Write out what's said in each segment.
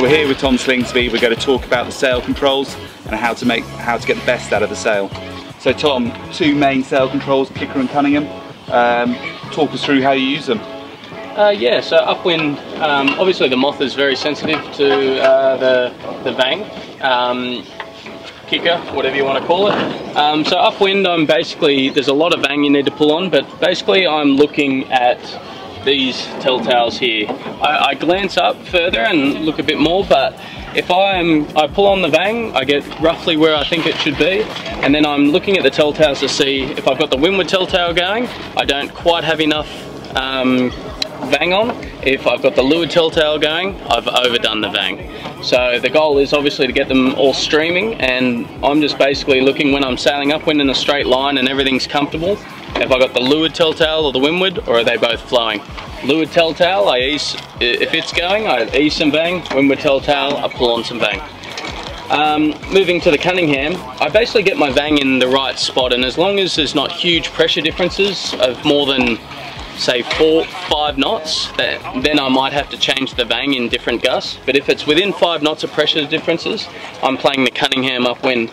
So we're here with Tom Slingsby. We're going to talk about the sail controls and how to make how to get the best out of the sail. So Tom, two main sail controls, Kicker and Cunningham. Um, talk us through how you use them. Uh, yeah, so upwind, um, obviously the moth is very sensitive to uh, the, the vang, um, kicker, whatever you want to call it. Um, so upwind, I'm basically, there's a lot of vang you need to pull on, but basically I'm looking at these telltales here. I, I glance up further and look a bit more, but if I'm, I pull on the vang, I get roughly where I think it should be, and then I'm looking at the telltales to see if I've got the windward telltale going, I don't quite have enough um, vang on. If I've got the leeward telltale going, I've overdone the vang. So the goal is obviously to get them all streaming and I'm just basically looking when I'm sailing upwind in a straight line and everything's comfortable. Have I got the leeward telltale or the windward or are they both flowing? Leeward telltale, I ease, if it's going, I ease some vang. Windward telltale, I pull on some vang. Um, moving to the Cunningham, I basically get my vang in the right spot and as long as there's not huge pressure differences of more than say four, five knots, then I might have to change the vang in different gusts. But if it's within five knots of pressure differences, I'm playing the Cunningham upwind.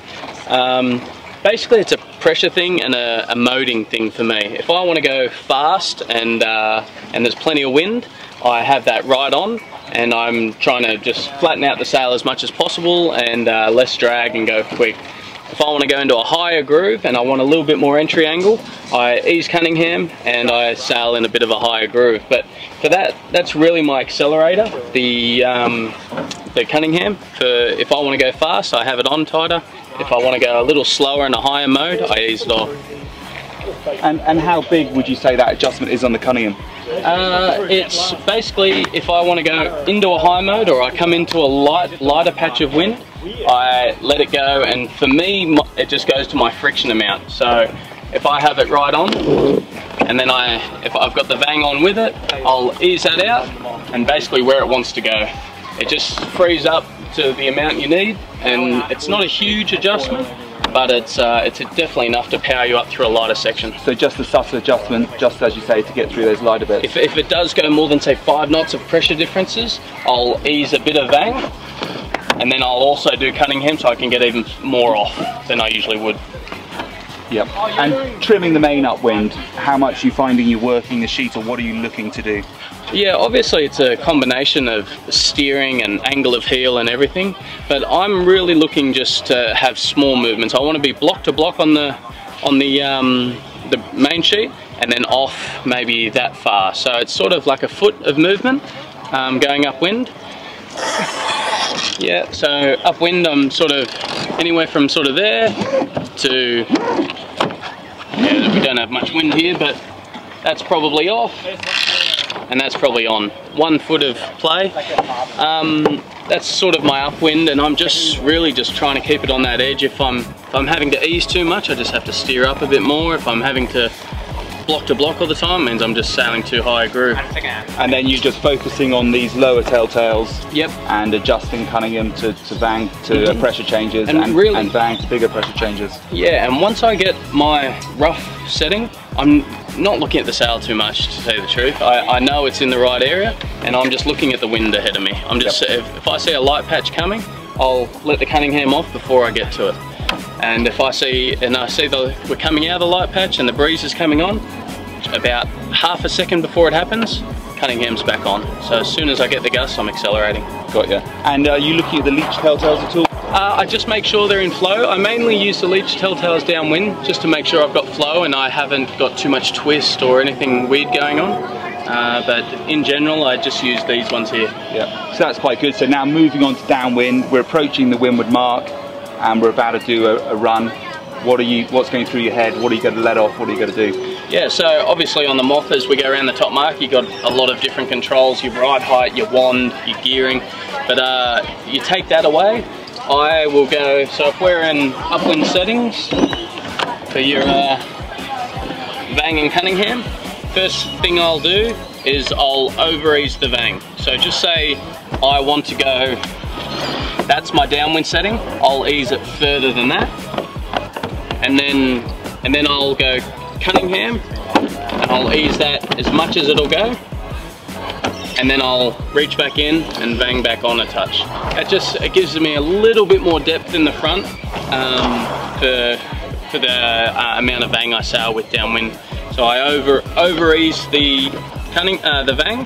Um, basically it's a pressure thing and a, a, moding thing for me. If I want to go fast and, uh, and there's plenty of wind, I have that right on and I'm trying to just flatten out the sail as much as possible and uh, less drag and go quick. If I want to go into a higher groove and I want a little bit more entry angle, I ease Cunningham and I sail in a bit of a higher groove. But for that, that's really my accelerator, the, um, the Cunningham. For If I want to go fast, I have it on tighter. If I want to go a little slower in a higher mode, I ease it off. And, and how big would you say that adjustment is on the Cunningham? Uh, it's basically if I want to go into a high mode or I come into a light, lighter patch of wind, I let it go and for me it just goes to my friction amount. So if I have it right on and then I, if I've got the vang on with it, I'll ease that out and basically where it wants to go. It just frees up to the amount you need and it's not a huge adjustment but it's uh, it's definitely enough to power you up through a lighter section. So just a subtle adjustment, just as you say, to get through those lighter bits. If, if it does go more than say five knots of pressure differences, I'll ease a bit of vang, and then I'll also do Cunningham so I can get even more off than I usually would. Yep. And trimming the main upwind, how much are you finding you're working the sheet or what are you looking to do? Yeah, obviously it's a combination of steering and angle of heel and everything, but I'm really looking just to have small movements. I want to be block to block on the on the um, the main sheet and then off maybe that far. So it's sort of like a foot of movement um, going upwind. Yeah, so upwind I'm sort of anywhere from sort of there to, yeah, we don't have much wind here, but that's probably off and that's probably on. One foot of play. Um, that's sort of my upwind and I'm just really just trying to keep it on that edge. If I'm, if I'm having to ease too much, I just have to steer up a bit more. If I'm having to block to block all the time means I'm just sailing too high a groove. And then you're just focusing on these lower telltales. Yep. And adjusting Cunningham to, to vang to mm -hmm. pressure changes and, and, really, and vang to bigger pressure changes. Yeah, and once I get my rough setting, I'm not looking at the sail too much to tell you the truth. I, I know it's in the right area and I'm just looking at the wind ahead of me. I'm just, yep. if, if I see a light patch coming, I'll let the Cunningham off before I get to it. And if I see, and I see the, we're coming out of the light patch and the breeze is coming on, about half a second before it happens, Cunningham's back on. So as soon as I get the gust, I'm accelerating. Got you. And are you looking at the leech telltales at all? Uh, I just make sure they're in flow. I mainly use the leech telltales downwind just to make sure I've got flow and I haven't got too much twist or anything weird going on. Uh, but in general, I just use these ones here. Yeah, so that's quite good. So now moving on to downwind, we're approaching the windward mark and we're about to do a, a run. What are you? What's going through your head? What are you going to let off? What are you going to do? Yeah, so obviously on the Moth as we go around the top mark you've got a lot of different controls, your ride height, your wand, your gearing, but uh, you take that away, I will go, so if we're in upwind settings for your uh, Vang and Cunningham, first thing I'll do is I'll over ease the Vang. So just say I want to go, that's my downwind setting, I'll ease it further than that, and then, and then I'll go Cunningham and I'll ease that as much as it'll go and then I'll reach back in and bang back on a touch. It just it gives me a little bit more depth in the front um, for, for the uh, amount of vang I sail with downwind. So I over over ease the cunning uh, the vang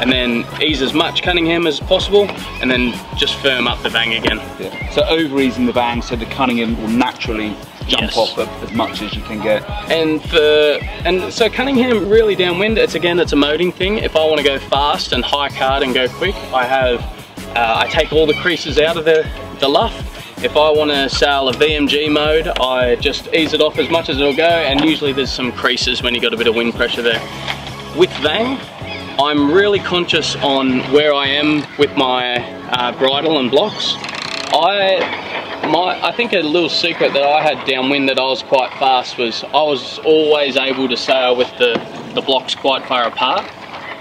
and then ease as much Cunningham as possible and then just firm up the vang again. Yeah. So over easing the vang so the Cunningham will naturally jump Yes. off as much as you can get. And for and so Cunningham really downwind. It's again it's a moding thing. If I want to go fast and high card and go quick, I have uh, I take all the creases out of the the luff. If I want to sail a VMG mode, I just ease it off as much as it'll go. And usually there's some creases when you got a bit of wind pressure there. With Vang, I'm really conscious on where I am with my uh, bridle and blocks. I, my, I think a little secret that I had downwind that I was quite fast was I was always able to sail with the, the blocks quite far apart.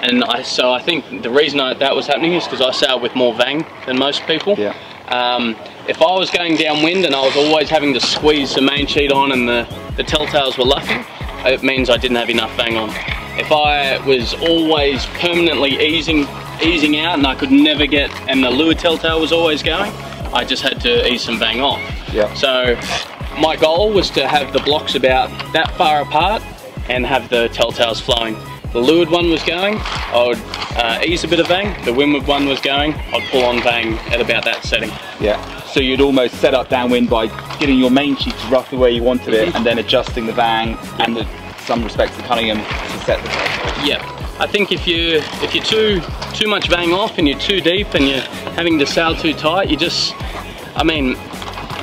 And I, so I think the reason I, that was happening is because I sailed with more vang than most people. Yeah. Um, if I was going downwind and I was always having to squeeze the main sheet on and the, the telltales were luffing, it means I didn't have enough vang on. If I was always permanently easing easing out and I could never get, and the leeward telltale was always going, I just had to ease some vang off. Yeah. So my goal was to have the blocks about that far apart and have the telltales flowing. The leeward one was going, I would uh, ease a bit of vang. The windward one was going, I'd pull on vang at about that setting. Yeah. So you'd almost set up downwind by getting your main sheet to rough the way you wanted it and then adjusting the vang and the, some respects the Cunningham to set the Yeah, I think if you if you're too too much vang off and you're too deep and you're having to sail too tight, you just, I mean,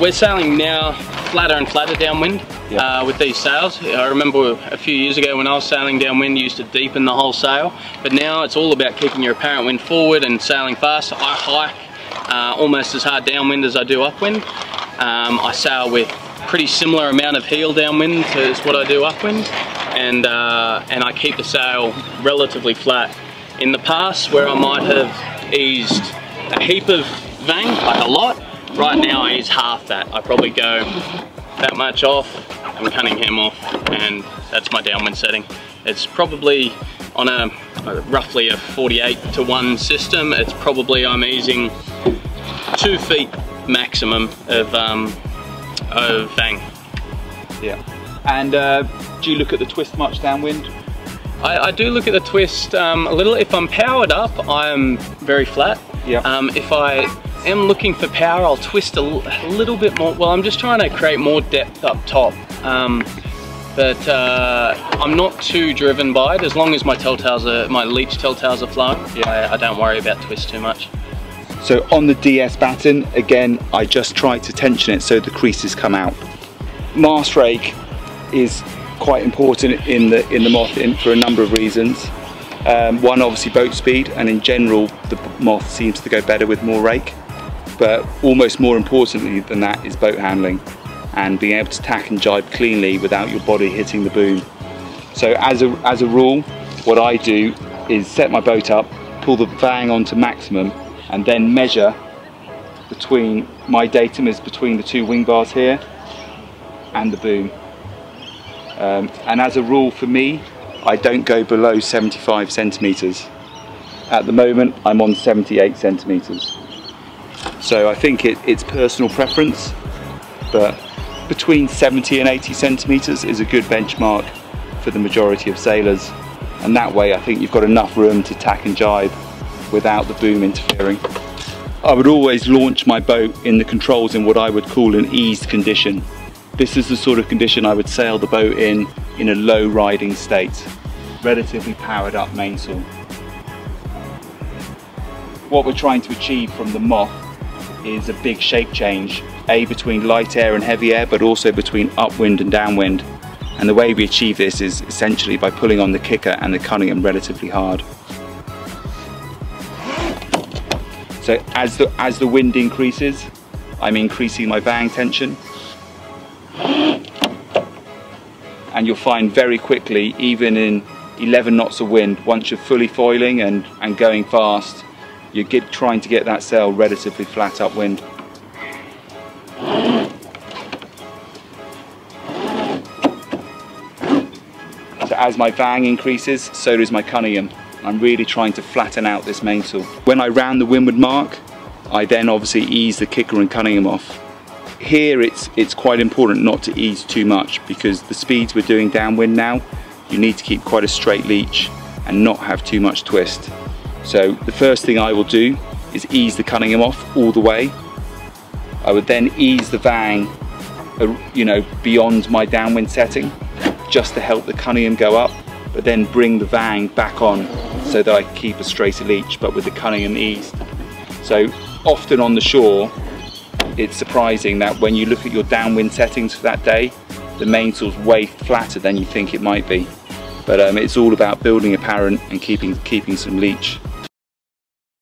we're sailing now flatter and flatter downwind Yeah. uh, with these sails. I remember a few years ago when I was sailing downwind, you used to deepen the whole sail, but now it's all about keeping your apparent wind forward and sailing fast. I hike uh, almost as hard downwind as I do upwind. Um, I sail with pretty similar amount of heel downwind as what I do upwind, and uh, and I keep the sail relatively flat. In the past, where I might have eased a heap of vang, like a lot, right now I ease half that. I probably go that much off and Cunningham off, and that's my downwind setting. It's probably on a, a roughly a 48 to 1 system. It's probably I'm easing two feet maximum of um, of vang. Yeah. And uh, do you look at the twist much downwind? I, I do look at the twist um, a little. If I'm powered up, I am very flat. Yeah. Um, if I am looking for power, I'll twist a little bit more. Well, I'm just trying to create more depth up top. Um, but uh, I'm not too driven by it. As long as my telltales are, my leech telltales are flowing, Yeah. I, I don't worry about twist too much. So on the DS batten, again, I just try to tension it so the creases come out. Mast rake is quite important in the in the moth in, for a number of reasons. Um, one, obviously boat speed, and in general, the moth seems to go better with more rake. But almost more importantly than that is boat handling and being able to tack and jibe cleanly without your body hitting the boom. So as a, as a rule, what I do is set my boat up, pull the vang onto maximum, and then measure between, my datum is between the two wing bars here and the boom. Um, and as a rule for me, I don't go below 75 centimeters. At the moment, I'm on 78 centimeters. So I think it, it's personal preference, but between 70 and 80 centimeters is a good benchmark for the majority of sailors. And that way, I think you've got enough room to tack and jibe without the boom interfering. I would always launch my boat in the controls in what I would call an eased condition. This is the sort of condition I would sail the boat in in a low riding state, relatively powered up mainsail. What we're trying to achieve from the Moth is a big shape change, A between light air and heavy air, but also between upwind and downwind. And the way we achieve this is essentially by pulling on the kicker and the Cunningham relatively hard. So as the, as the wind increases, I'm increasing my vang tension. And you'll find very quickly, even in 11 knots of wind, once you're fully foiling and, and going fast, you're get, trying to get that sail relatively flat upwind. So as my vang increases, so does my Cunningham. I'm really trying to flatten out this mainsail. When I round the windward mark, I then obviously ease the kicker and Cunningham off. Here it's, it's quite important not to ease too much because the speeds we're doing downwind now, you need to keep quite a straight leech and not have too much twist. So the first thing I will do is ease the Cunningham off all the way. I would then ease the Vang, uh, you know, beyond my downwind setting, just to help the Cunningham go up, but then bring the Vang back on so that I keep a straighter leech, but with the Cunningham eased. So often on the shore, it's surprising that when you look at your downwind settings for that day, the mainsail's way flatter than you think it might be. But um, it's all about building apparent and keeping, keeping some leech.